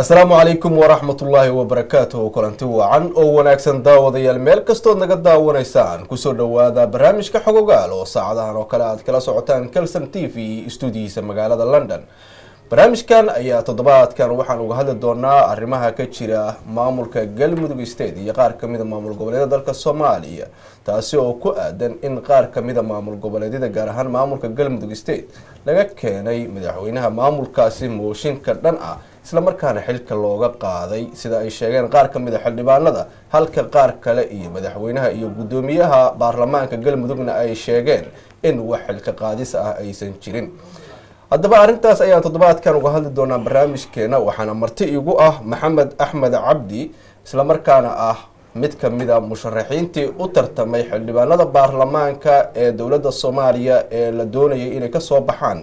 asalaamu calaykum waraxmatullaahi wabarakaatuhu. Kulanti wacan oo wanaagsan daawadayaal meel kastood naga daawanaysaan. Kusoo dhowaada barnaamijka xogogaal oo saacadahan oo kale aad kala socotaan calson t v stuudiyiisa magaalada london barnaamijkan ayaa toddobaadkan waxaan uga hadli doonaa arrimaha ka jira maamulka galmudug state iyo qaar kamida maamul goboleedyada dalka soomaaliya taasi oo ku aadan in qaar kamida maamul goboleedyada gaar ahaan maamulka galmudug state laga keenay madaxweynaha maamulkaasi mooshinka dhan ah isla markaana xilka looga qaaday. Sida ay sheegeen qaar ka mid a xildhibaanada halka qaar kale iyo madaxweynaha iyo guddoomiyaha baarlamaanka galmudugna ay sheegeen in wax xilka qaadis ah aysan jirin haddaba arrintaas ayaan toddobaadkan uga hadli doonaa barnaamijkeena waxaana marti igu ah maxamed axmed cabdi islamarkaana ah mid kamida musharaxiintii u tartamay xildhibaanada baarlamaanka ee dowladda soomaaliya ee la doonayay inay ka soo baxaan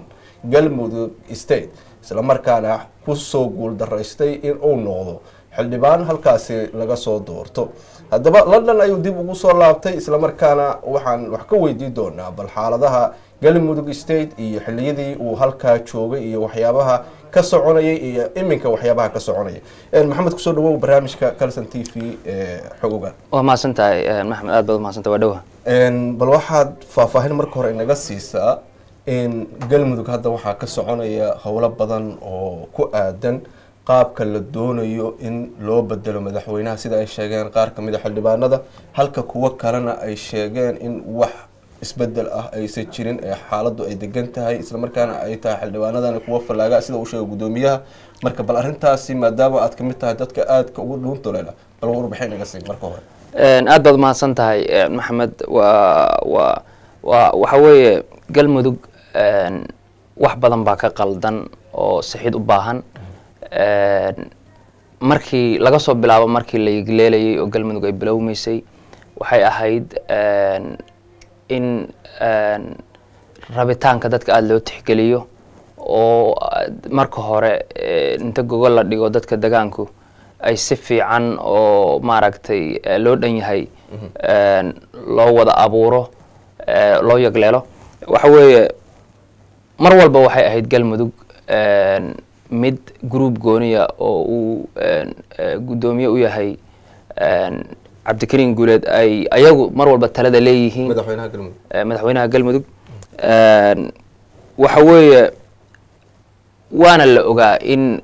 galmudug state islamarkaana ku soo guuldaraystay in uu noqdo xildhibaan halkaasi laga soo doorto. Haddaba london ayuu dib ugu soo laabtay islamarkaana waxaan wax ka weydii doonaa bal xaaladaha galmudug state iyo xiliyadii uu halkaa joogay iyo waxyaabaha ka soconayay iyo iminka waxyaabaha ka soconaya maxamed ku soo dhawow barnaamijka calson t v ee xogoga. Waa mahadsan tahay maxamed aad baad umahadsanta waa dhowa bal waxaad faahfaahin marka hore inaga siisaa in galmudug hadda waxaa ka soconaya howlo badan oo ku aadan qaabka la doonayo in loo bedelo madaxweynaha. Sida ay sheegeen qaar ka mid a xildhibaanada halka kuwo kalena ay sheegeen in wax isbeddel ah aysan jirin ee xaaladu ay degan tahay islamarkaana ay tahay xildhibaanadani kuwo fallaaga sida uu sheegay guddoomiyaha. Marka bal arrintaasi maadaama aad ka mid tahay dadka aadka ugu dhuuntoleela bal warbixin naga sii marka hore. Aad baad umahadsan tahay maxamed waa waa waa waxa weeye galmudug wax badan baa ka qaldan oo sixid u baahan. Markii laga soo bilaabo markii la yigleelayay oo galmudug ay bilowmeysay waxay ahayd in rabitaanka dadka aada loo tixgeliyo oo marka hore inta gogol la dhigo dadka degaanku ay si fiican oo maaragtay loo dhan yahay loo wada abuuro loo yagleelo. Waxa weeye mar walba waxay ahayd galmudug mid group gooniya oo uu guddoomiye u yahay cabdikariin guuleed ay ayagu mar walba talada leeyihiin. Madaxweynaha galmudug. Galmudug. Waxa weeye waana la ogaa in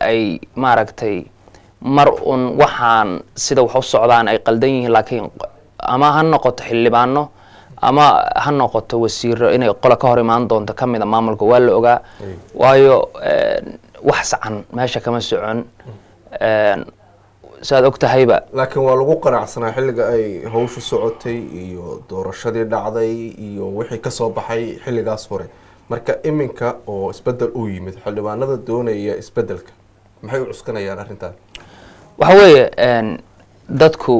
ay maaragtay mar un waxaan sida wax u socdaan ay qaldan yihiin laakiin ama ha noqoto xildhibaano ama ha noqoto wasiiro inay qola ka hor imaan doonto kamida maamulka waa la ogaa. Waayo wax sacan meesha kama socon saaad og tahayba. Laakiin waa lagu qanacsanaa xilliga ay hawshu socotay iyo doorashadii dhacday iyo wixii ka soo baxay xilligaas hore. Marka iminka oo isbeddel uu yimid xildhibaanada doonaya isbeddelka maxay u cuskanayaan arrintan? Waxa weeye dadku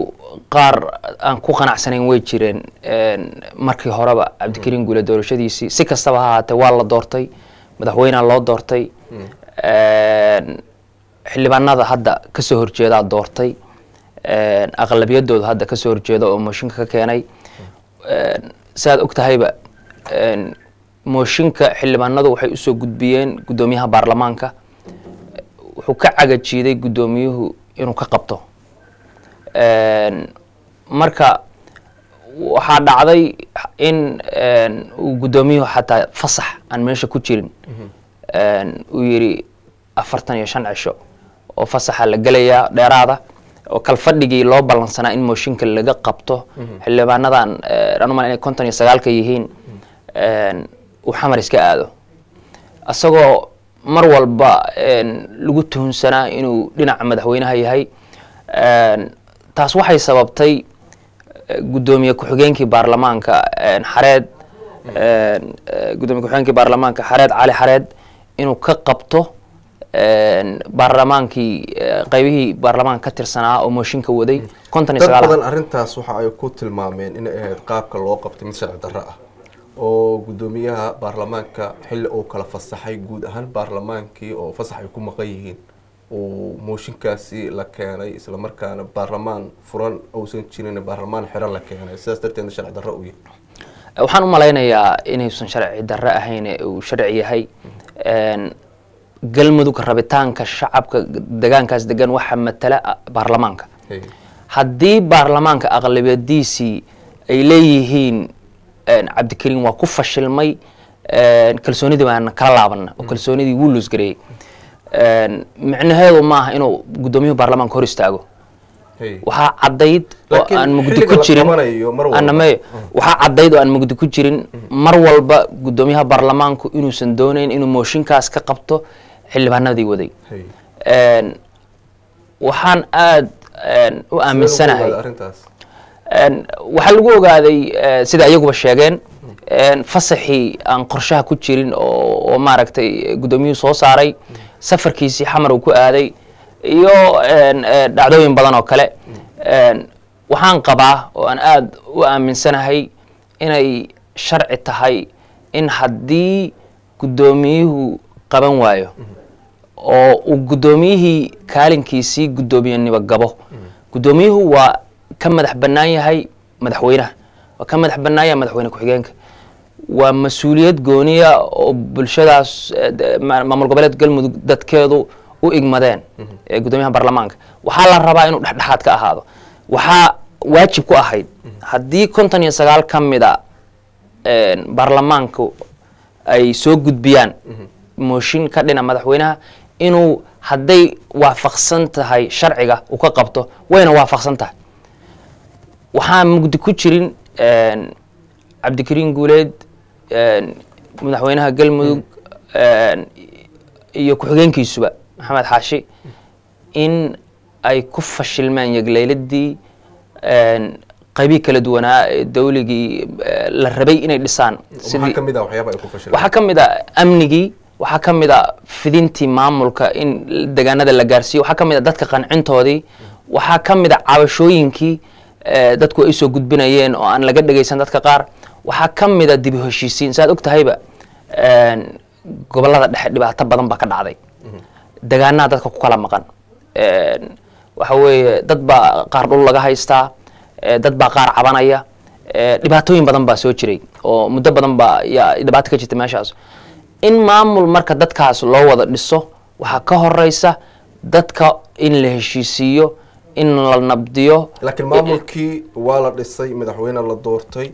qaar aan ku qanacsanayn way jireen markii horeba cabdikariin guule doorashadiisii si kastaba ha ahaatee waa la doortay madaxweynea loo doortay xildhibaanada hadda ka soo horjeedaa doortay aqlabiyadooda hadda ka soo horjeeda oo mooshinka ka keenay siaad og tahayba mooshinka xildhibaanadu waxay u soo gudbiyeen guddoomiyaha baarlamaanka. Wuxuu ka cagajiiday guddoomiyuhu inuu ka qabto. Marka waxaa dhacday in uu guddoomiyuhu xataa fasax aan meesha ku jirin. Uu yidhi afartan iyo shan cisho oo fasaxa la gelayaa dheeraada oo kalfadhigii loo ballansanaa in mooshinka laga qabto. Xildhibaanadan anuma inay konton iyo sagaalka yihiin uu xamar iska aado. Isagoo mar walba lagu tuhunsanaa inuu dhinaca madaxweynaha yahay taas waxay sababtay guddoomiye ku-xigeenkii baarlamaanka xareed guddoomiye ku-xigeenkii baarlamaanka xareed cali xareed inuu ka qabto baarlamaankii qaybihii baarlamaanka ka tirsanaa oo mooshinka waday konton iyo sagaal badan arrintaas waxa ay ku tilmaameen inay ahayd qaabka loo qabtay mid sharci darro ah oo guddoomiyaha baarlamaanka xilli uu kala fasaxay guud ahaan baarlamaankii oo fasax ay ku maqan yihiin uu mooshinkaasi la keenay islamarkaana baarlamaan furan uusan jirin baarlamaan xiran la keenay. Sidaas darteedna sharci darro u yahay. Waxaan u malaynayaa inaysan sharci darre ahayn uu sharci yahay galmudug rabitaanka shacabka degaankaas degan waxaa matala baarlamaanka. Haddii baarlamaanka aqlabiyadiisii ay leeyihiin cabdikariin waa ku fashilmay kalsoonidii baan kala laabana oo kalsoonidii wuu luusgareeyey micnaheedu maaha inuu gudoomiyuhu baarlamaanka hor istaago. Waxaa caddayd oo Laakiin aan mugdi ku jirin waxaa caddayd oo aan mugdi ku jirin mar walba gudoomiyaha baarlamaanku inuusan doonayn inuu mooshinkaas ka qabto xildhibaanadii waday. Waxaan aad u aaminsanahay. waxaa lagu ogaaday eh, sida iyaguba sheegeen. Een, fasaxii aan qorshaha ku jirin oo maaragtay gudoomiyuhu soo saaray. Safarkiisii xamar uu ku aaday. Iyo eh, dhacdooyin badan oo kale. Een, waxaan qabaa oo aan aad u aaminsanahay inay sharci tahay in haddii gudoomiyuhu qaban waayo. Oo uu guddoomiyihii kaalinkiisii guddoomiyenimo gabo. Guddoomiyuhu waa ka madax bannaan yahay madaxweynaha. Waa ka madax bannaan yahay madaxweyne ku-xigeenka. Waa mas'uuliyad gooniya oo bulshadaas eh, maamul goboleed galmudug dadkeedu u igmadeen ee guddoomiyaha baarlamaanka. Waxaa la rabaa inuu dhexdhexaad ka ahaado. Waxaa waajib ku ahayd. Haddii konton iyo sagaal ka mida een, baarlamaanku ay soo gudbiyaan mooshin ka dhina madaxweynaha inuu hadday waafaqsan tahay sharciga uu ka qabto wayna waafaqsan tahay waxaan mugdi ku jirin cabdikariin guuleed madaxweynaha galmudug iyo ku-xigeenkiisuba maxamed xaashi in ay ku fashilmeen yegleyladii qaybii kala duwanaa dawligii la rabay inay dhisaan. Maxaa ka mid ah waxyaaba ay ku fashileen waxaa ka mid a amnigii waxaa ka mid a fidintii maamulka in degaanada la gaarsiiyo waxaa ka mid a dadka qancintoodii waxaa ka mid a cabashooyinkii eh, dadku ay soo gudbinayeen oo aan laga dhegaysan dadka qaar waxaa ka mid a dib u heshiisiin. Saad og tahayba een, gobollada dhexe dhibaato badan baa ka dhacday. Degaanaha dadka ku kala maqan. Een, waxa weeye dad baa qaar dhul laga haystaa eh, dad baa qaar cabanaya. Eh, dhibaatooyin badan baa soo jiray oo muddo badan baa yaa dhibaato ka jirta meeshaas in maamul marka dadkaas loo wada dhiso waxaa ka horeysa dadka in la heshiisiiyo in la nabdiyo. Laakiin maamulkii waa la dhisay madaxweyne la doortay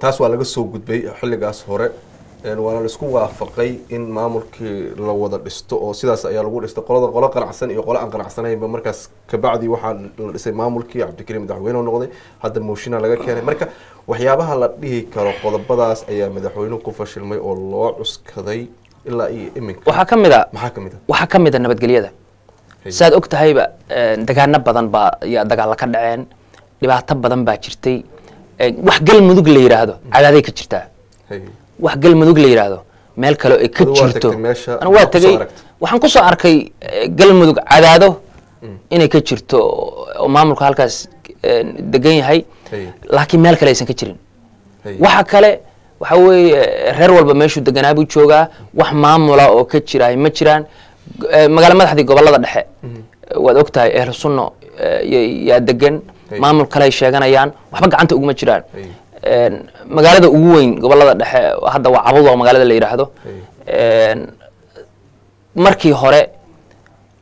taas waa laga soo gudbay xilligaas hore waana la isku waafaqay in maamulkii la wada dhisto oo sidaas ayaa lagu dhistay. Qolada qolo qanacsan iyo qolo aan qanacsanaynba markaas kabacdi waxaa la dhisay maamulkii cabdikariim madaxweyne noqday. Hadda mooshinaa laga keenay. Marka waxyaabaha la dhihi karo qodobadaas ayaa madaxweynuhu ku fashilmay oo loo cuskaday ilaa iyo iminka. Waxaa ka mid a maxaa ka mid ah waxaa ka mid a nabadgelyada. Saad og tahayba een, degaano badan baa yaa dagaalla ka dhaceen. Dhibaato badan baa jirtay. Een, wax galmudug la yidhaahdo cadaaday ka jirtaa. Wax galmudug la yidhaahdo meel kale ay ka jirto. Anigu waa tegey waxaan ku soo arkay eh, galmudug cadaado inay ka jirto oo maamulka halkaas een, degan yahay. Laakiin meel kale aysan ka jirin. Waxa kale waxa weeye reer walba meeshuu deganaa buu joogaa wax maamula oo ka jira ma jiraan. Eh, magaalo madaxdii gobollada dhexe waad og tahay ehlu sunno eh, ya- yaa degan. Maamul kale ay sheeganayaan waxba gacanta uguma jiraan magaalada ugu weyn gobollada dhexe hadda waa cabudo magaalada la yidhaahdo markii hore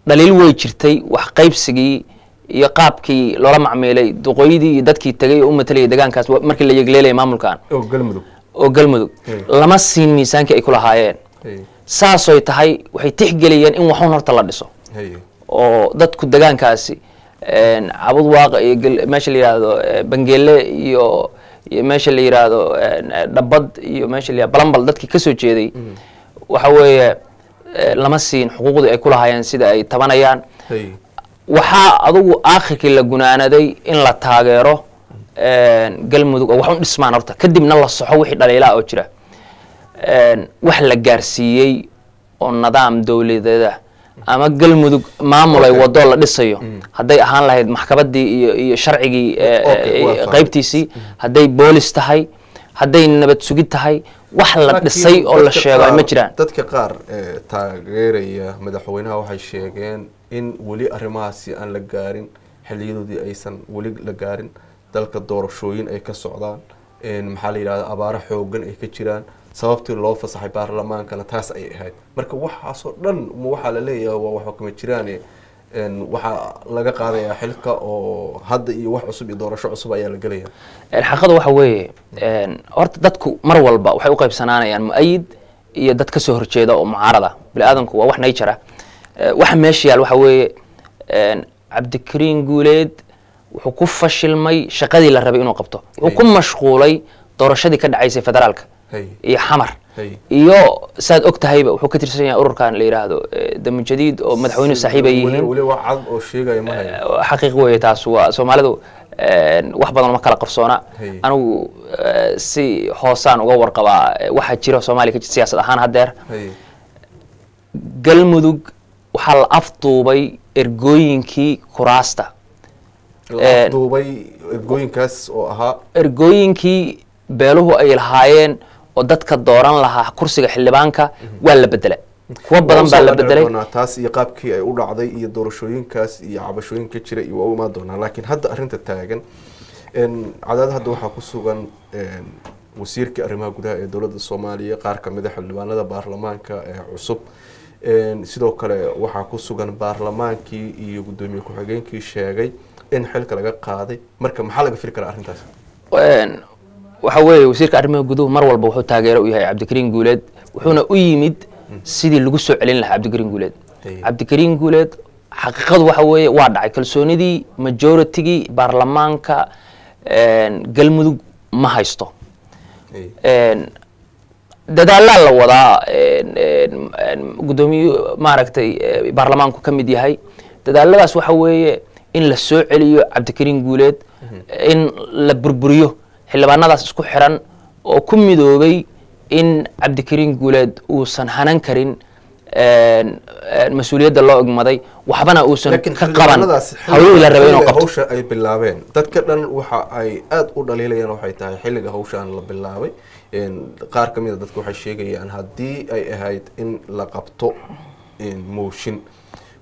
dhaliil way jirtay wax qaybsigii iyo qaabkii loola macmiilay duqooyadii iyo dadkii tegay oo u matalayay degaankaas markii la yegleelaya maamulkan oo galmudug. Lama siin miisaankii ay ku lahaayeen. Saasoy tahay waxay tixgeliyeen in waxun horta la dhiso. Oo dadku degaankaasi cabud waaqa iyo meesha la yidhaahdo bangeele iyo iyo meesha la yidhaahdo een, eh, dhabad iyo meesha balambal dadkii ka soo jeeday. Waxa weeye eh, lama siin xuquuqdii ay ku lahaayeen sida ay tabanayaan. Waxaa adugu aakhirkii la gunaanaday in la taageero galmudug oo wax u dhismaan horta. Kadibna la soxo wixii dhaliilaa oo jira. Wax la gaarsiiyey oo nidaam dowladeeda ama galmudug maamul ay Okay. wado la dhisayo hadday ahaan lahayd maxkamaddii iyo iyo sharcigii eh, eh, fahmay. qaybtiisii hadday boolis tahay hadday nabad sugid tahay wax la dhisay oo la sheego ay ma jiraan dadka qaar ee, taageeraya madaxweynaha waxay sheegeen in weli arrimahaasi aan la gaarin xiliyadoodii aysan weli la gaarin dalka doorashooyin ay ka socdaan maxaa la yidhahda abaaro xoogan ay ka jiraan sababtii loo fasaxay baarlamaankana taas ay ahayd. Marka waxaasoo dhan waxaa la leeyahay waa waxba kama jiraane waxaa laga qaadayaa xilka oo hadda iyo wax cusub iyo doorasho cusub ayaa la gelaya Een, xaqiiqadu waxa weeye horta dadku mar walba waxay u qaybsanaanayaan mu'ayid iyo dad ka soo horjeeda oo mucaarada. Bini aadamku waa wax nature ah waxa meesha yaal waxa weeye cabdikariin guuleed wuxuu ku fashilmay shaqadii la rabay inuu qabto. Wuxuu ku mashquulay doorashadii ka dhacaysay federaalka. Iyo xamar. Iyo saad og tahayba wuxuu ka tirsan yahay ururkan la yidhaahdo eh, dami jadiid oo madaxweynuhu saaxiib ay Weli- yihiin. hayo xaqiiq weeye taas waa soomaalidu een, wax badan ma kala qarsoona Hey. anigu eh, si hoosaan uga warqabaa eh, waxaa jira soomaaliya ka siyaasad ahaan haddeer galmudug waxaa la afduubay ergooyinkii kuraasta. Ergooyinkii beeluhu ay lahaayeen oo dadka dooran lahaa kursiga xildhibaanka waa la bedelay. Kuwa badan baa la bedelay. taas iyo qaabkii ay u dhacday iyo doorashooyinkaas iyo cabashooyinka jira iyo waa u imaan doonaa. Laakiin hadda arrinta taagan cadaad hadda waxaa ku sugan wasiirka arrimaha gudaha ee dowladda soomaaliya qaar ka mid a xildhibaanada baarlamaanka ee cusub. Sidoo kale waxaa ku sugan baarlamaankii iyo guddoomiye ku-xigeenkii sheegay in xilka laga qaaday. Marka maxaa laga firi karaa arrintaas waxa weeye wasiirka arrimaha guduhu mar walba wuxuu taageero u yahay cabdikariin guuleed wuxuuna u yimid sidii lagu soo celin lahaa cabdikariin guuleed cabdikariin guuleed xaqiiqadu waxa weeye waa dhacay kalsoonidii majoritygii baarlamaanka galmudug ma haysto. Dadaalaa la wadaa guddoomiye maaragtay eh, baarlamaanku ka mid yahay. Dadaaladaas waxa weeye in la soo celiyo cabdikariin guuleed in la burburiyo xildhibaanadaas isku xiran oo ku midoobay in cabdikariin guuleed uusan hanan karin mas'uuliyadda loo igmaday waxbana uusan ka qaban hawlihii la rabay inuu qabto. hawsha ay bilaabeen. Dadka dhan waxa ay aada u dhaliilayaan waxay tahay xilliga hawshaan la bilaabay. Qaar ka mid a dadka waxay sheegayaan haddii ay ahayd in la qabto mooshin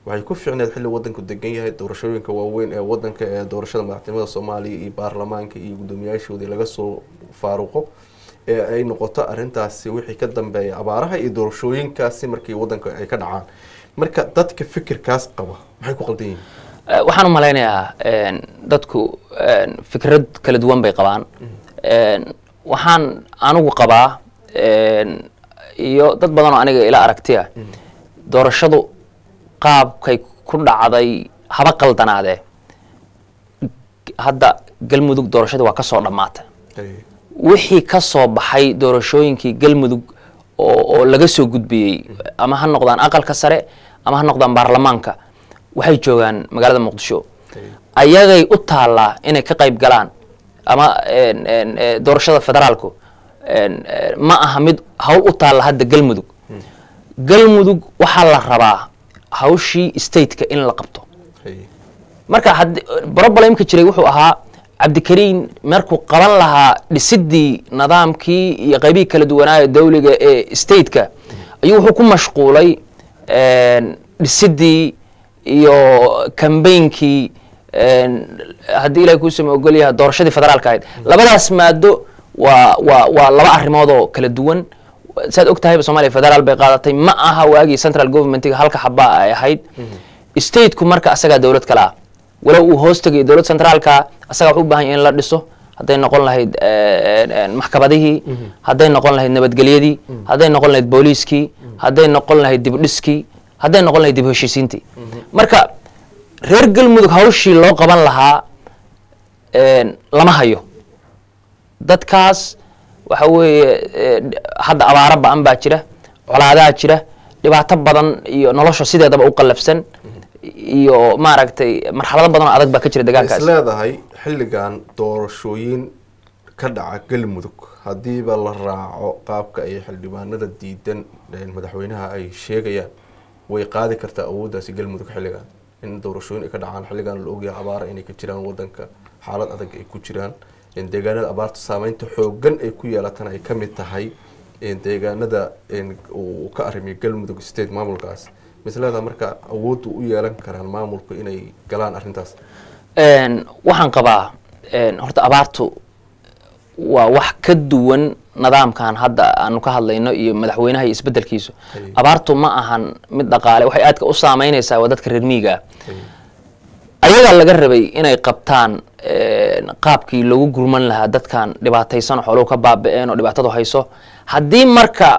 waxay ku fiicneed xilli wadanku degan yahay doorashooyinka waaweyn ee wadanka ee doorashada madaxtinimada soomaaliya iyo baarlamaanka iyo guddoomiyaashoodii laga soo faaruqo ee ay noqoto arrintaasi wixii ka dambeeya abaaraha iyo doorashooyinkaasi markii wadanka ay ka dhacaan. Marka dadka fikirkaas qaba maxay ku qaldan yihiin? Eh, waxaan u malaynayaa dadku fikrad kala duwan bay qabaan. Een, waxaan anigu qabaa iyo dad badan oo aniga ila aragtiya doorashadu qaabkay ku dhacday haba qaldanaadee hadda galmudug doorashada waa ka soo dhammaatay Hey. wixii ka soo baxay doorashooyinkii galmudug oo, laga soo gudbiyey ama ha noqdaan aqalka sare ama ha noqdaan baarlamaanka waxay joogaan magaalada muqdisho. Ayagay u taallaa inay ka qayb galaan ama ee, doorashada federaalku. Ee, ma aha mid hawl u taalla hadda galmudug. Galmudug waxaa la rabaa hawshii stateka in la qabto. Marka hadd problemka jiray wuxuu ahaa cabdikariin markuu qaban lahaa dhisidii nidaamkii iyo qaybihii kala duwanaayo dawliga ee stateka ayuu wuxuu ku mashquulay dhisidii iyo cambainkii haddii ilahay kuusama ogol yahay doorashadii federaalka ahayd. Labadaas maado waa waa waa laba arrimood oo kala duwan saad og tahayba soomaaliya federaal bay qaadatay. Ma aha waagii central governmentiga halka xabaa ay ahayd. Stateku marka asagaa dowlad kale ah walow uu hoos tegayo dowlad centraalka asagaa wuxuu u baahan yahay in la dhiso. Hadday noqon lahayd eh, eh, maxkamadihii hadday noqon lahayd nabadgelyadii hadday noqon lahayd booliiskii hadday noqon lahayd dibdhiskii hadday noqon lahayd dib heshiisiintii. Marka reer galmudug hawshii loo qaban lahaa lama hayo. Dadkaas waxa weeye eh, hadda abaaro ba'an baa jira colaadaa jira dhibaato badan iyo nolosha sideedaba u qallafsan iyo maaragtay marxalado badan oo adag baa ka jira is deegaankaas leedahay xilligan doorashooyin ka dhaca galmudug haddiiba la raaco qaabka ay xildhibaanada diidan madaxweynaha ay sheegayaan way qaadi kartaa awooddaasi galmudug xilligan in doorashooyin ay ka dhacaan xilligan la ogyahay abaara inay ka jiraan wadanka xaalad adag ay ku jiraan deegaanada abaarta saameynta xoogan ay ku yeelatana ay ka mid tahay deegaanada uu ka arimiyo galmudug state maamulkaas. Misleeda marka awooddu u yeelan karaan maamulku inay galaan arrintaas? Waxaan qabaa horta abaartu waa wax ka duwan nidaamkan hadda aanu ka hadlayno iyo madaxweynaha iyo isbedelkiisu abaartu ma ahan mid dhaqaale waxay aadka u saameynaysaa waa dadka reer miyiga. Ah ayagaa laga rabay inay qabtaan een, qaabkii lagu gurman lahaa dadkan dhibaataysan oo xooluhu ka baaba'een oo dhibaatadu hayso. Haddii marka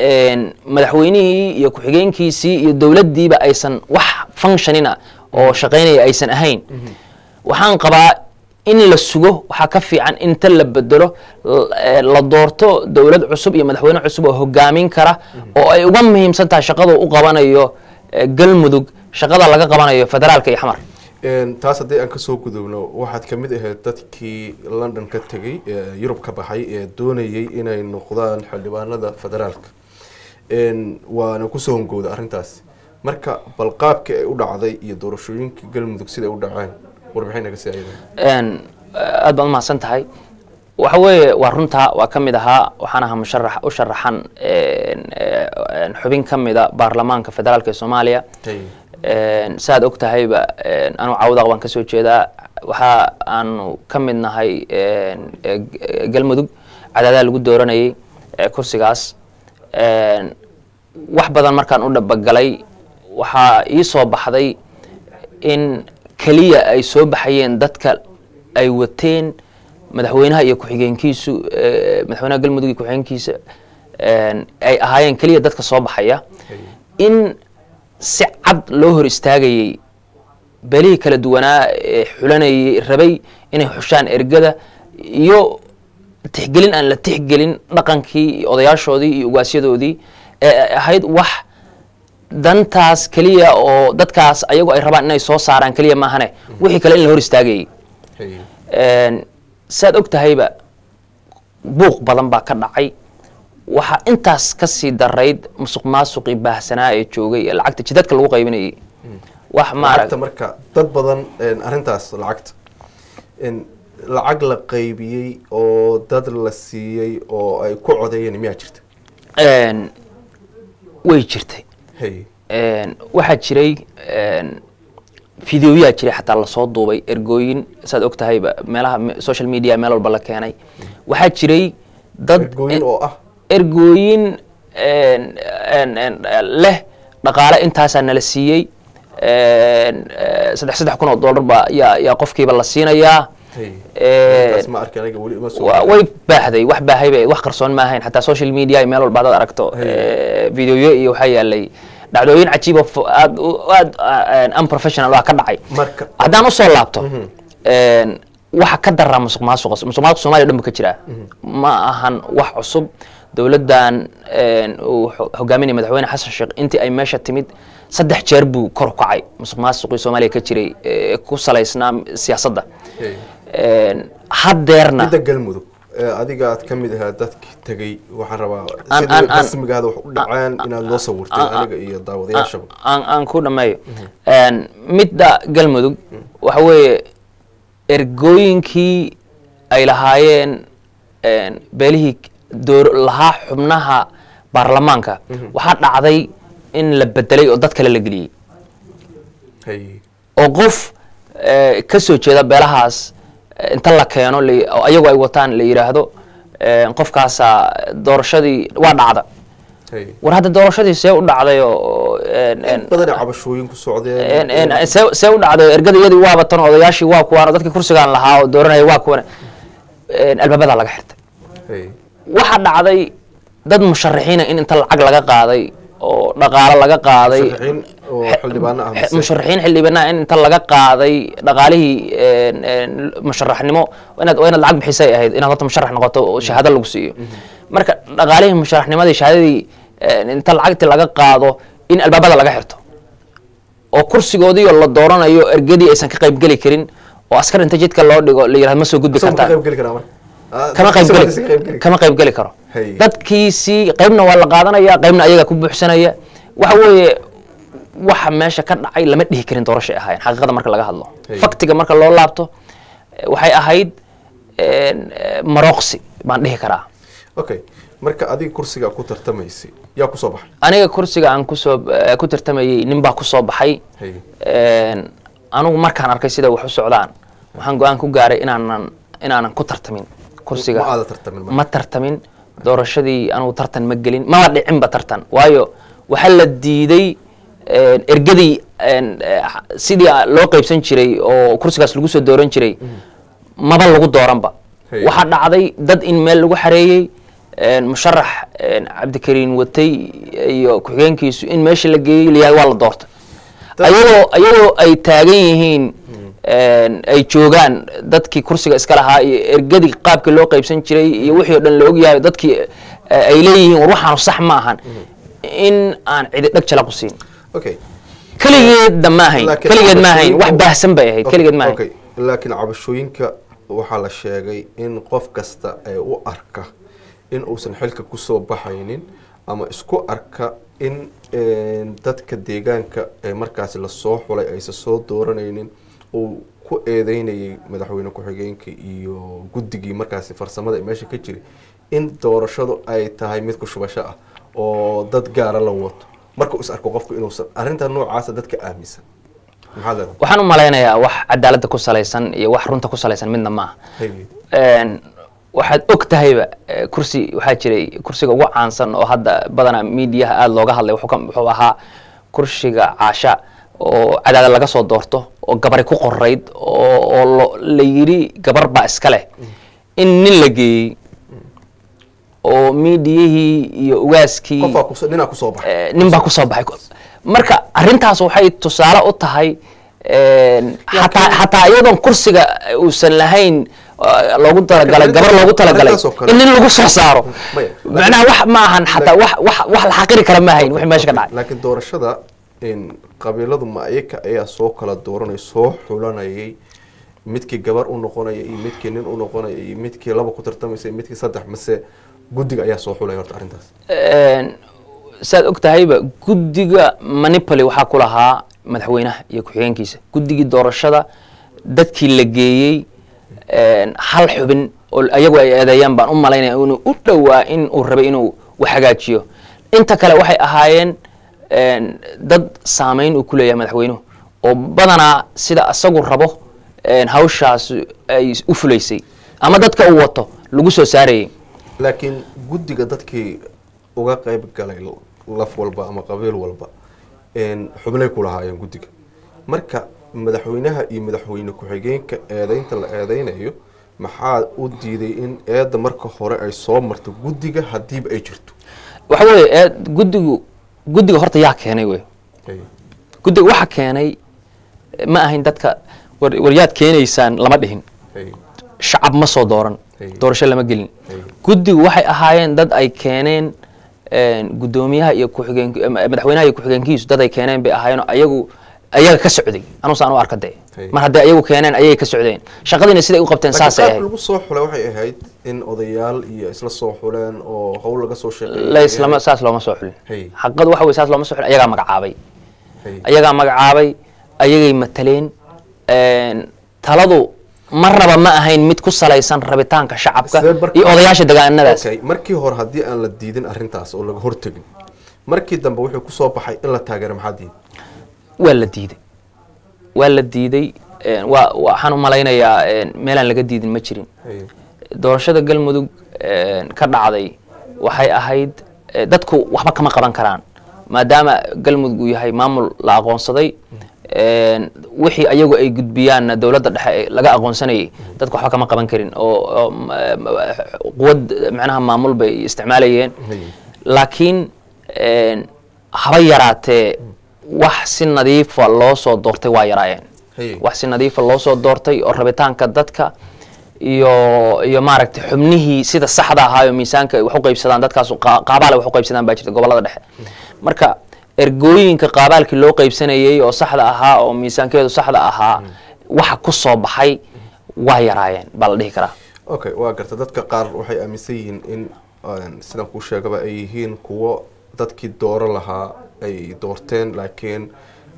een, madaxweynihii iyo ku-xigeenkiisii iyo dowladdiiba aysan wax functionina oo shaqaynaya aysan ahayn waxaan qabaa in la sugo waxaa ka fiican inta la bedelo ee, la doorto dowlad cusub iyo madaxweyne cusub oo hogaamin kara oo ay uga muhiimsan tahay shaqada u qabanayo galmudug shaqada laga qabanayo federaalka iyo xamar taas haddii aan ka soo gudubno waxaad ka mid ahayd dadkii london ka tegay yurub ka baxay ee doonayay inay noqdaan xildhibaanada federaalka. Waana ku soo hongooda arrintaas. Marka bal qaabkii ay u dhacday iyo doorashooyinkii galmudug siday u dhaceen warbixin naga sii ayada Een, aad baad umahadsan tahay. Waxa weeye waa runtaa waa ka mid ahaa waxaan ahaa musharax u sharaxan xubin ka mida baarlamaanka federaalka ee soomaaliya saaad og tahayba een, anuu cawdaq baan ka soo jeedaa. Waxa aanu ka mid nahay e, g- galmudug cadaadaha lagu dooranayay kursigaas. Wax badan markaan u dhabagalay waxaa ii soo baxday in keliya ay soo baxayeen dadka ay wateen madaxweynaha iyo ku-xigeenkiisu madaxweynaha galmudug iyo ku-xigeenkiisa. Een, ay ahaayeen keliya dadka soo baxaya. In si cad loo hor istaagayey beelihii kala duwanaa ee xulanayay rabay inay xushaan ergada iyo tixgelin aan la tixgelin dhaqankii iyo odayaashoodii iyo ugaasyadoodii ee ay ahayd wax dantaas keliya oo dadkaas ayagu ay rabaan inay soo saaraan keliya maahane. Wixii kale in la hor istaagayay Hey. Een, saad og tahayba buuq badan baa ka dhacay waxaa intaas ka sii darayd musuq maasuqii baahsanaa ee joogay ee lacagta jidadka lagu qaybinayay. Wax maarag lacagta marka dad badan arrintaas lacagta. Lacag la qaybiyey oo dad la siiyey oo ay ku codeeyeen miyaa jirta? Way jirtay. Waxaa jiray een, fideoyaa jiray xataa la soo duubay ergooyin. Saad og tahayba meelaha me- social media meel walba la keenay. Waxaa jiray dad ergooyin oo ah ergooyin leh dhaqaale intaasaa nala siiyey. Eh, saddex saddex kun oo dollar baa yaa qofkiiba la siinayaa. Way baahday wax baahay bay wax qarsoon ma ahayn. Xataa social media iyo meel walba hadaad aragto eh, videoyo iyo waxaa yaalay. Dhacdooyin cajiib oo fo- aad aad ah, unprofessional waa ka dhacay. Haddaan u soo laabto een, waxa ka daraa musuq maasuqa musuq maasuq soomaaliya dhan bu ka jiraa. Ma ahan wax cusub dowladdan uu hogaaminaya madaxweyne xasan sheekh intii ay meesha timid saddex jeer buu kor u kacay. Musuq maasuqii soomaaliya ka jiray ee ku salaysnaa siyaasadda. Haddeerna midda galmudug ee adiga aad ka mid ahaa dadkii tegey waxaan rabaa rasmigaada wax u dhaceen inaad noo sawirtay aniga iyo daawadayaashaba aan aan ku dhameeyo. Een, midda galmudug waxa weeye ergooyinkii ay lahaayeen een, beelihii lahaa xubnaha baarlamaanka. Waxaa dhacday in la bedelay oo dad kale la geliyey oo qof eh, ka soo jeeda beelahaas eh, inta la keeno ayagu ay wataan la yidhaahdo eh, qofkaasaa doorashadii waa dhacda. War hadda doorashadii see u dhacday see u dhacday ergada iyadii waa batan odayaashii waa kuwaan oo dadkii kursigaan lahaa oo dooranaya waa kuwan albaabada laga xirtay waxaa dhacday dad musharaxiina in inta lacag laga qaaday oo dhaqaalo laga qaaday. Musharaxiin oo xildhibaano ah xildhibaanaha in inta laga qaaday dhaqaalihii musharaxnimo inaad waa inaad lacag bixisay ahayd inaad horta musharax noqoto oo shahaado lagu siiyo. Marka dhaqaalihii musharaxnimadii shahaadadii inta lacagtii laga qaado in albaabada laga xirto oo kursigoodii oo la dooranayo ergadii aysan ka qayb geli karin oo askar inta jidka loo dhigo la yiraahdo ma soo gudbi kartaan kama qayb isagu geli hadda iska qayb geli kama qayb geli karo. Dadkiisii qaybna waa la qaadanaya qaybna ayaga ku buuxsanaya. Waxa weeye waxa meesha ka dhacay lama dhihi karin doorashay ahaayeen xaqiiqada marka laga hadlo. Faktiga marka loo laabto eh, waxay ahayd eh, marooqsi baan dhihi karaa. Okay marka adiga kursiga ku tartamaysay yaa ku soo baxay? Aniga kursiga aan ku soo eh, ku tartamayey nin baa ku soo baxay. Anigu markaan arkay sida wax u socdaan waxaan go'aan ku gaaray inaanan inaanan ku tartamin kursiga. Ma tartamin doorashadii anigu tartan ma gelin. Mama dhicinba tartan. Waayo waxaa la diiday ergadii sidii loo qaybsan jiray oo kursigaas lagu soo dooran jiray maba lagu dooranba waxaa dhacday dad in meel lagu xareeyey musharax cabdikariin watay iyo ku-xigeenkiisu in meesha la geeyey layahay waa la doortay. Ayagoo ayagoo ay taagan yihiin ay joogaan dadkii kursiga iska lahaa iyo ergadii qaabkii loo qaybsan jiray iyo wixii o dhan la ogyahay dadkii eh, ay leeyihiin war waxaanu sax ma ahan. In aan cidi dheg jala qusiin okay. Keligeedna ma ahayn. Laakiin keligeed ma ahayn. Wax baahsan bay ahayd. Keligeed ma ahayn. Okay. laakiin cabashooyinka waxaa la sheegay in qof kasta ee u arka in uusan xilka ku soo baxaynin ama isku arka in dadka deegaanka ee markaasi la soo xulay aysan soo dooranaynin uu ku eedeynayay madaxweyne ku-xigeenka iyo guddigii markaasi farsamada ee meesha ka jiray in doorashadu ay tahay mid ku shubasho ah oo dad gaara la wato. Marka uu is arko qofku inuusan arrinta noocaasa dadka aaminsan waxaan u malaynayaa wax cadaaladda ku salaysan iyo wax runta ku salaysan midna maaha waxaad og tahayba eh, kursi waxaa jiray kursiga ugu caansan oo hadda badanaa miidiyaha aada looga hadlay wuxuu ahaa kursiga caasha oo cadaada laga soo doorto oo gabari ku qorayd oo la yidhi gabar baa iska leh. In nin la geeyey oo miidiyihii iyo ugaaskii ninaa ku soo Eh, nin baa ku soo baxay. Marka arrintaas waxay tusaale u tahay xataa xataa iyadoon kursiga uusan lahayn eh, loogu talagalay gabar loogu talagalay in nin lagu soo saaro. Macnaha wax ma ahan xataa wax la xaqiri kara ma ahayn wixii meesha ka dhacay qabiiladu ma ayaga ayaa soo kala dooranay soo xulanayay. Midkii gabar u noqonaya iyo midkii nin u noqonaya iyo midkii laba ku tartamaysa iyo midkii saddex mase guddiga ayaa soo xulaya horta arrintaas. Saad og tahayba guddiga manipoli waxaa ku lahaa madaxweynaha iyo ku-xigeenkiisa. Guddigii doorashada dadkii la geeyey hal xubin oo ayagu ay eedeeyaan baan u malaynaya inuu u dhowaa in uu rabay inuu wax hagaajiyo. Inta kale waxay ahaayeen een, dad saameyn uu ku leeyahay madaxweynuhu. Oo badanaa sida asagu rabo hawshaas ay u fulaysay ama dadka uu wato lagu soo saarayay. Laakiin guddiga dadkii uga qayb galay laf walba ama qabiil walba xubnay ku lahaayeen guddiga. Marka madaxweynaha iyo madaxweyne ku-xigeenka eedeynta la eedeynayo maxaa u diiday in eedda marka hore ay soo marto guddiga haddiiba ay jirto? Waxa weeye ee guddigu guddiga horta yaa keenay wey guddiga waxa keenay ma ahayn dadka war war yaad keenaysaan lama dhihin. Shacab ma soo dooran doorasho lama gelin. Guddigu waxay ahaayeen dad ay keeneen een, guddoomiyaha iyo ku-xigeen madaxweynaha iyo ku-xigeenkiisu dad ay keeneen bay ahaayeenoo ayagu ayaga ka socday. Anuu saan u arka Hey. mar hadday ayagu keeneen ayay ka socdeen. Shaqadiina siday u qabteen saasay ahayd lagu soo xulay waxay ahayd in odayaal iyo isla soo xuleen oo hawl laga soo shaqeeyay laislama saas looma soo xulin. Xaqadu waxa weye saas looma soo xulin ayagaa magacaabay. Ayagaa magacaabay ayagay mataleen een, taladu marnaba ma ahayn mid ku salaysan rabitaanka shacabka iyo odayaasha degaanadaas markii hore haddii aan la diidin arrintaas oo laga hortegin markii dambe wuxuu ku soo baxay in la taageero maxaa diiday waa la diiday. Waa la diiday waa waxaan u malaynayaa meelaan laga diidin ma jirin. Doorashada galmudug ka dhacday waxay ahayd dadku waxba kama qaban karaan maadaama galmudug uu yahay maamul la aqoonsaday wixii ayagu ay gudbiyaanna dowladda dhexe laga aqoonsanayay dadku waxba kama qaban karin oo m- quwad macnaha maamul bay isticmaalayeen. Laakiin haba yaraatee wax si nadiifa loo soo doortay waa yaraayeen. Wax si nadiifa loo soo doortay oo rabitaanka dadka iyo iyo maaragtay xubnihii sida saxda ahaayo miisaanka ay wax u qaybsadaan dadkaas qaabaale wax u qaybsadaan baa jirta gobollada dhexe. Marka ergooyinka qaabaalkii loo qaybsanayay oo saxda ahaa oo miisaankeedu saxda ahaa waxa ku soo baxay waa yaraayeen baa la dhihi karaa. Okay waa garta dadka qaar waxay aaminsan yihiin in een, sidan kuu sheegaba ay yihiin kuwo dadkii dooro lahaa ay doorteen laakiin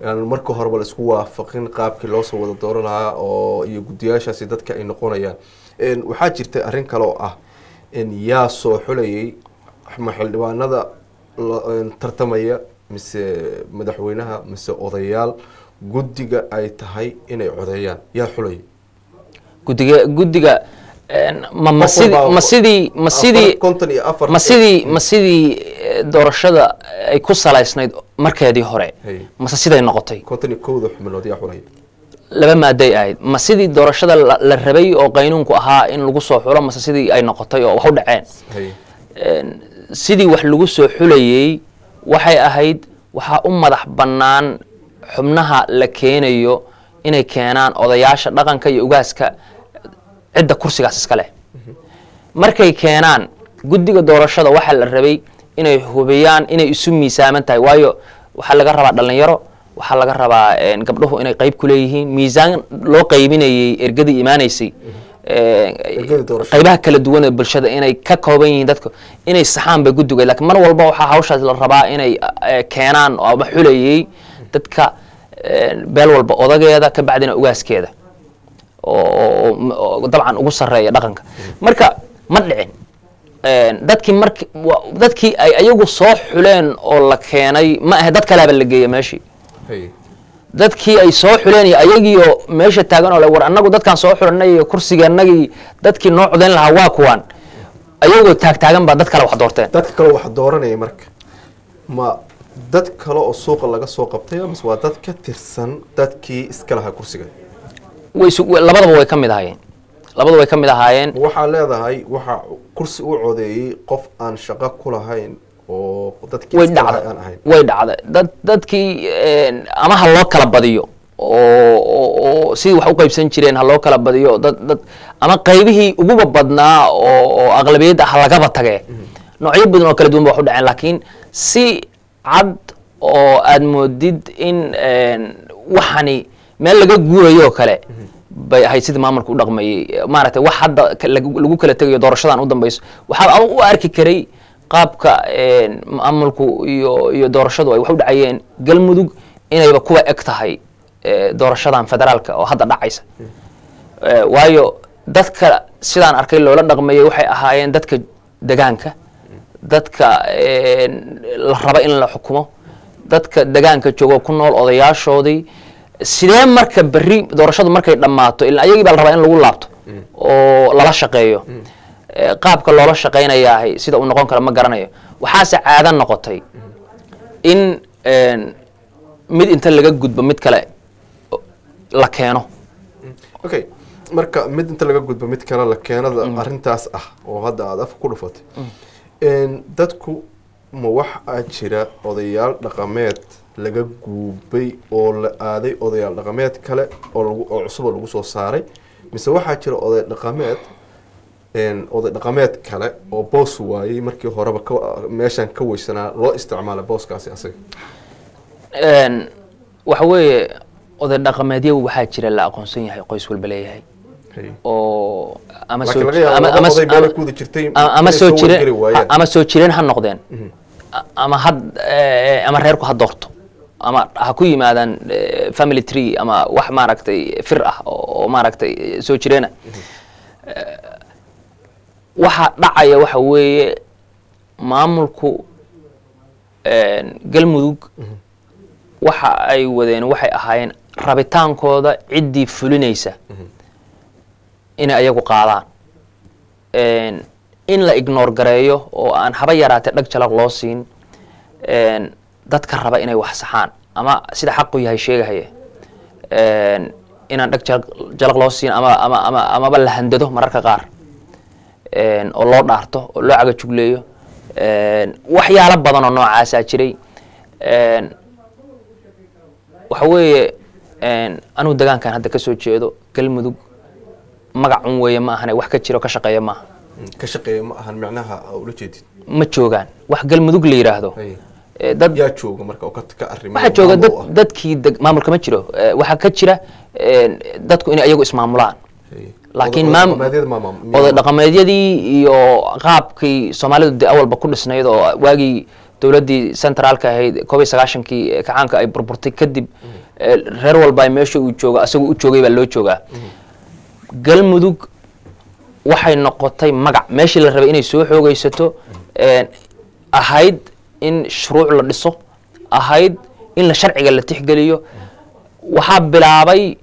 aan marka horeba la isku waafaqin qaabkii loo soo wada dooro lahaa oo iyo guddiyaashaasi dadka ay noqonayaan. Waxaa jirta arrin kale oo ah yaa soo xulayay ma xildhibaanada tartamaya mise madaxweynaha mise odayaal guddiga ay tahay inay codeeyaan. Yaa xulay guddiga guddiga ma sidii ma sidii ma sidii ma sidii ma sidii eh, doorashada ay ku salaysnayd markeedii hore. Mase siday noqotay? Laba maaday ahayd. Ma sidii doorashada la rabay oo qaynuunku ahaa in lagu soo xulo mase sidii ay noqotay oo wax u dhaceen sidii wax lagu soo xulayey waxay ahayd waxaa u madax bannaan xubnaha la keenayo inay keenaan odayaasha dhaqanka iyo ugaaska cidda kursigaas iska leh. Markay keenaan guddiga doorashada waxaa la rabay inay hubiyaan inay isu miisaaman tahay. Waayo waxaa laga rabaa dhalinyaro waxaa laga rabaa een, gabdhuhu inay qayb ku leeyihiin. Miisaan loo qaybinayey ergadii imaanaysay doorashada. qaybaha kala duwan ee bulshada inay ka kooban yihiin dadka. Inay saxaan bay guddiga laakiin mar walba waxaa hawshaas la rabaa inay eh, keenaan ama xulayey dadka eh, beel walba odageeda ka bacdina ugaaskeeda dabcan ugu sarreeya dhaqanka. Marka ma dhicin. Dadkii wa- dadkii ay ayagu soo xuleen oo la keenay ma ahe dad kalaaba la geeya meeshii. Dadkii ay soo xuleen iyo ayagiioo meesha taagan oo le war annagu dadkaan soo xulanay iyo kursigeennagii dadkii noo codayn lahaa waa kuwaan. Ayagoo taagtaagan baa dad kale wax doorteen. Dadka kale waxa dooranaya marka. Ma dad kale oo suuqa laga soo qabtay mise waa dad ka tirsan dadkii iska lahaa kursiga labadaba way ka mid ahaayeen. Labadaba way ka mid ahaayeen. Waxaa leedahay waxaa kursi u codeeyey qof aan shaqo ku lahayn oo dadkii way iska lahaa dhacday. aan ahayn. Way dhacday. Dad dadkii een, ama ha loo kala badiyo oo sidii wax u qaybsan jireen ha loo kala badiyo dad dad ama qaybihii uguba badnaa oo aqlabiyadda ha lagaba tage noocyo badan oo kala duwan ba wax u dhaceen laakiin si cad oo aad moodid in een, waxani meel laga guurayo kale bay ahayd sidii maamulka u dhaqmayey maaragtay wax hadda lagu kala tegayo doorashadan u dambayso. Waxaa u arki karay qaabka maamulku iyo iyo doorashadu ay wax u dhacayeen galmudug inayba kuwa eg tahay eh, doorashadan federaalka oo hadda dhacaysa. Eh, waayo dadka sidaan arkay loola dhaqmayay waxay ahaayeen dadka degaanka dadka la raba in la xukumo dadka degaanka joogo ku nool odayaashoodii sidee marka berri doorashadu markay dhammaato ilaa ayagii baa la rabaa in lagu laabto oo lala shaqeeyo. Eh, qaabka loola shaqaynayaahay sida uu noqon karo ma garanayo. Waxaase caado noqotay in mid inta laga gudbo mid kale la keeno. Okay. Marka mid inta laga gudbo mid kale la keenada arrintaas ah oo hadda aada afka ku dhufatay. Dadku ma waxaa jira odayaal dhaqameed laga guubay oo la aaday odayaal dhaqameed kale oo lagu oo cusub oo lagu soo saaray. Mise waxaa jira oday dhaqameed oday dhaqameed kale oo boos waayey markii horeba ka meeshan ka weysanaa loo isticmaala booskaasi asaga. Waxa weeye oday dhaqameedyo waxaa jira la aqoonsan yahay qoys walba leeyahay. Hay. oo ama soo jireen ha- noqdeen. A- ama had eh, ama reerku ha doorto ama ha ku yimaadaan eh, family tree ama wax maaragtay fir ah oo maaragtay eh, soo jireena Eh, waxa dhacaya waxa weeye maamulku een, galmudug waxa ay wadeen waxay ahaayeen rabitaankooda ciddii fulinaysa inay ayagu qaadaan. In la ignore gareeyo oo aan haba yaraatee dhag jalaq loo siin dadka raba inay wax saxaan ama sida xaqu yahay sheegahaya Een, inaan dhag jalaq loo siin ama ama ama amaba la handado mararka qaar oo loo dhaarto oo loo cagajugleeyo waxyaalo badan oo noocaasaa jiray waxa weeye anugu degaankan hadda ka soo jeedo galmudug magacun weeye ma ahane wax ka jiro ka shaqeeya maaha ka shaqeeya ma ahan macnaha aa ula jeedid ma joogaan wax galmudug la yidhaahdo Eh, jooga waxaa jooga ah. dadkii maamulka ma jiro. Eh, waxaa ka jira een, dadku inay ayagu ismaamulaan. Laakiin Oday- dhaqameedyadii iyo qaabkii soomaalidu dee awalba ku dhisnayd oo waagii dowladdii centraalka ahayd koob iyo sagaashankii eh, kacaanka ay burburtay kadib eh, reer walba meesha uu joogo asagoo u joogay baa loo joogaa. Galmudug waxay noqotay magac. Meeshii la rabay inay soo xoogaysato een, ahayd in shuruuc la dhiso ahayd in la sharciga la tixgeliyo. Waxaa bilaabay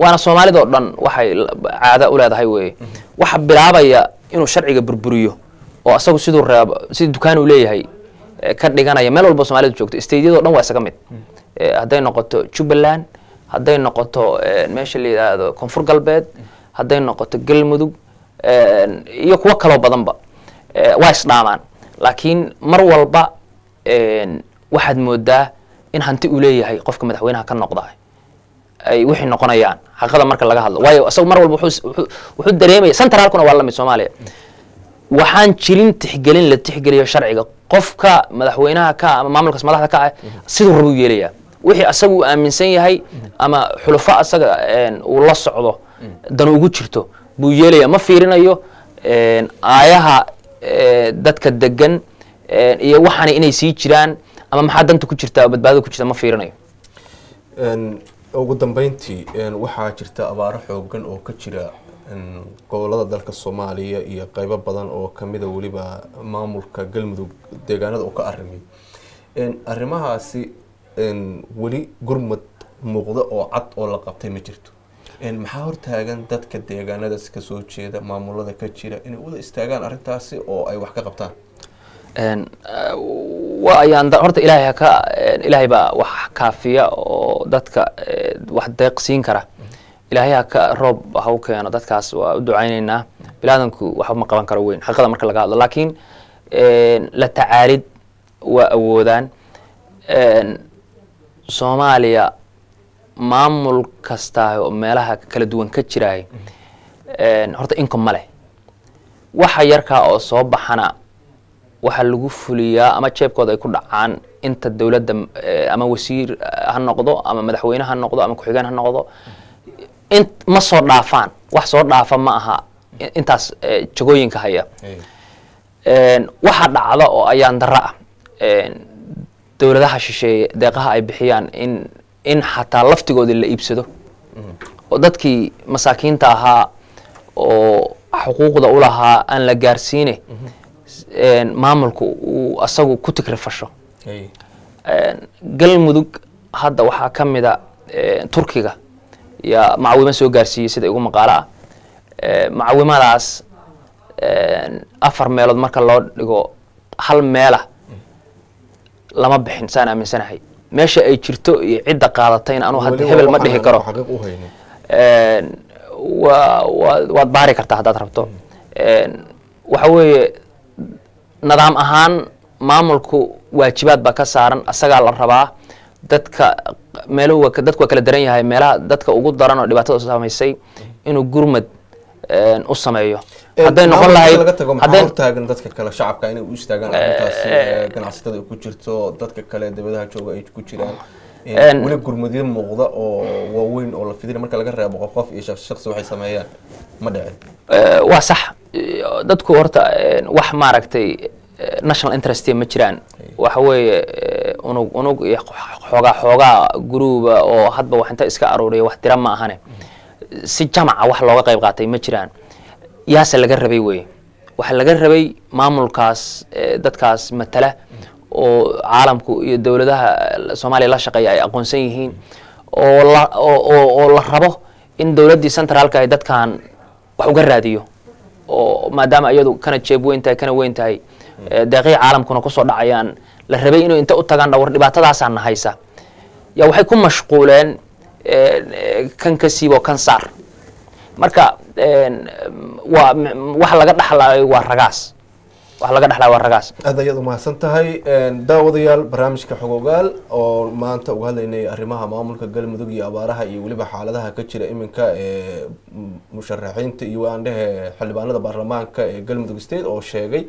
waana soomaalida oo dhan waxay caada u leedahay weye waxaa bilaabaya inuu sharciga burburiyo oo asagu siduu reebo sidii dukaan uu leeyahay ka dhiganaya. Meel walba soomaalida joogto stadiyado dhan waa isaga mid. Hadday noqoto jubbaland hadday noqoto meesha la yidhaahdo koonfur galbeed hadday noqoto galmudug iyo kuwo kaloo badanba waa isdhaamaan laakiin mar walba waxaad moodaa in hanti uu leeyahay qofka madaxweynaha ka noqda ay wixii noqonayaan xaqada marka laga hadlo. Waayo isaga mar walba wuxuu dareemaya centraalkuna waa la mid soomaaliya. Waxaan jirin tixgelin la tixgeliyo sharciga. Qofka madaxweynaha ka ama maamulkaas madaxda ka ah siduu rabuu yeelayaa. Wixii asaga uu aaminsan yahay ama xulufo asaga uu la socdo dan ugu jirto buu yeelaya ma fiirinayo aayaha dadka degan iyo waxaana inay sii jiraan ama maxaa danta ku jirta badbaadada ku jirta ma fiirinayo. Ugu dambeyntii waxaa jirta abaaro xoogan oo ka jira gobollada dalka soomaaliya iyo qeybo badan oo kamida weliba maamulka galmudug deegaanada uu ka arimay arrimahaasi weli gurmad muuqda oo cad oo la qabtay ma jirto maxaa hortaagan dadka deegaanadaas ka soo jeeda maamulada ka jira inay wada istaagaan arrintaasi oo ay wax ka qabtaan? Wa ayaan horta ilaahay haka ilaahay baa wax kaafiya oo dadka wax deeq siin kara. Ilaahay haka roob ha u keeno. Dadkaas waa u ducayneynaa bilaadanku waxba ma qaban karo weyn xaqada marka laga hadlo. Laakiin la tacaalid waa awoodaan. Soomaaliya maamul kastaa oo meelaha kala duwan ka jiraay horta income ma leh. Waxa yarkaa oo soo baxana waxaa lagu fuliyaa ama jeebkooda ay ku dhacaan inta dowladda ama wasiir ha noqdo ama madaxweyne ha noqdo ama ku-xigeen ha noqdo in ma soo dhaafaan. Wax soo dhaafa ma aha intaas jagooyinka haya. Waxaa dhacda oo ayaan dara ah dowladaha shisheeye deeqaha ay bixiyaan in in xataa laftigoodii la iibsado. Oo dadkii masaakiinta ahaa oo xuquuqda u lahaa aan la gaarsiine maamulku uu asagu ku tigrifasho galmudug hadda waxaa ka mida turkiga yaa macawimo soo gaarsiiyey sida igu maqaalo ah macawimadaas afar meelood marka loo dhigo hal meela lama bixin saan aaminsanahay meesha ay jirto iyo cidda qaadatayna anuu hadda hebel ma dhihi karo. Wa wa waad baari kartaa haddaad rabto. Waxa weeye nidaam ahaan maamulku waajibaad baa ka saaran asagaa la rabaa dadka dadku waa kala daran yahay meelaha dadka ugu daran oo dhibaatada samaysay inuu gurmad u sameeyo hadday noqon lahayd hadday hortaagan dadka kale? Shacabka inay u istaagaan arrintaasi ganacsatada ay ku jirto dadka kale dibadaha jooga ay ku jiraan. Weli gurmadyo muuqda oo waaweyn oo la fidina marka laga reebo qof qof iyo shaqsi waxay sameeyaan. Ma dhicin. Waa sax. Dadku horta wax maaragtay national interest ma jiraan. Waxa weeye unug unug iyo xoogaa xoogaa guruuba oo hadba wax inta iska aruuriya wax dira ma ahane. Si jamaca wax looga qayb qaatay ma jiraan yaase laga rabay weye waxaa laga rabay maamulkaas dadkaas matala oo caalamku iyo dowladaha soomaaliya la shaqeeya ay aqoonsan yihiin oo la rabo in dowladdii centraalka ay dadkan wax uga raadiyo oo maadaama iyadu kana jeeb weyn tahay kana weyn tahay deeqihii caalamkuna ku soo dhacayaan. La rabay inuu inta u tagaan dhawr dhibaatadaasaa na yaa waxay ku mashquuleen kan ka siibo kan saar marka waa waxa laga dhaxlaayo waa ragaas. Waxa laga dhaxlaayo waa ragaas. Aad ayaad umahadsan tahay daawadayaal barnaamijka xogogaal oo maanta uga hadlaynay arrimaha maamulka galmudug iyo abaaraha iyo weliba xaaladaha ka jira iminka ee musharaxiinta iyo waandhehe xildhibaanada baarlamaanka ee galmudug state oo sheegay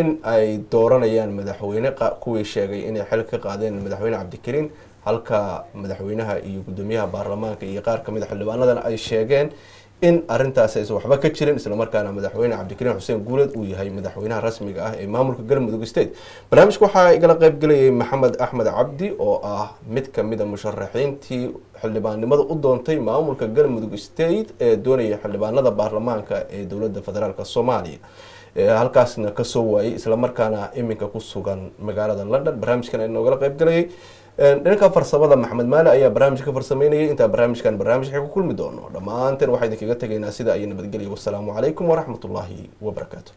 in ay dooranayaan madaxweyne kuwii sheegay inay xil ka qaadeen madaxweyne cabdikariin. Halka madaxweynaha iyo guddoomiyaha baarlamaanka iyo qaar ka mid a xildhibaanadana ay sheegeen in arintaasi aysan waxba ka jirin islamarkaana madaxweyne cabdikariin xuseen guuleed uu yahay madaxweynaha rasmiga ah ee maamulka galmudug state. Barnaamijka waxaa igala qayb gelayay maxamed axmed cabdi oo ah mid ka mid a musharaxiintii xildhibaannimada u doontay maamulka galmudug state ee doonaya xildhibaanada baarlamaanka ee dowladda federaalk soomaaliya. Halkaasna ka soo waayey islamarkaana iminka ku sugan magaalada london. Barnaamijkan inoogala qayb galayay dhanka farsamada maxamed maali ayaa barnaamij ka farsameynayay. Intaa barnaamijkan barnaamij xig ku kulmi doono. Dhammaanteen waxaa idinkaga tegaynaa sida ay nabadgelya wasalaamu calaykum waraxmat ullaahi wabarakaatu